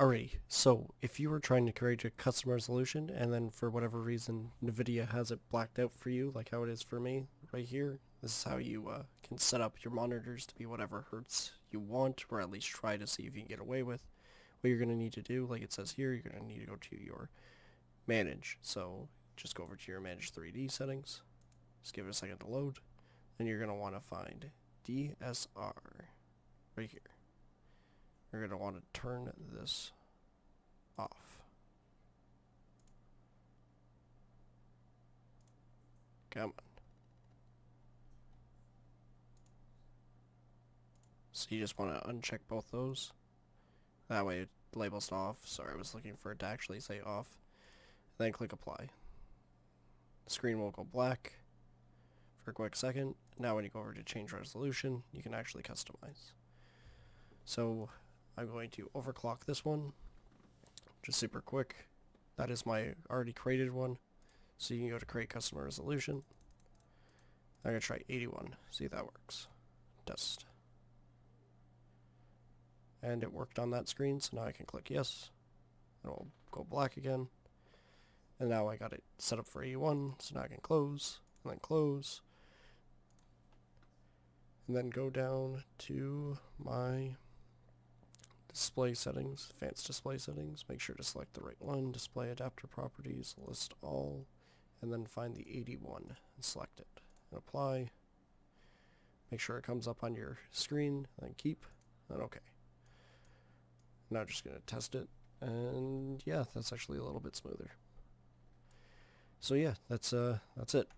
Alrighty, so if you were trying to create a custom resolution and then for whatever reason NVIDIA has it blacked out for you, like how it is for me right here, this is how you uh, can set up your monitors to be whatever hertz you want, or at least try to see if you can get away with. What you're going to need to do, like it says here, you're going to need to go to your manage. So just go over to your manage 3D settings, just give it a second to load, then you're going to want to find DSR right here. You're going to want to turn this off. Come on. So you just want to uncheck both those. That way it labels off. Sorry, I was looking for it to actually say off. Then click apply. Screen will go black for a quick second. Now when you go over to change resolution, you can actually customize. So I'm going to overclock this one, just super quick. That is my already created one. So you can go to create custom resolution. I'm going to try 81, see if that works. Test. And it worked on that screen, so now I can click yes. It'll go black again. And now I got it set up for 81, so now I can close, and then close. And then go down to my display settings, advanced display settings, make sure to select the right one, display adapter properties, list all, and then find the 81 and select it, and apply. Make sure it comes up on your screen, then keep, and okay. Now just going to test it, and yeah, that's actually a little bit smoother. So yeah, that's uh, that's it.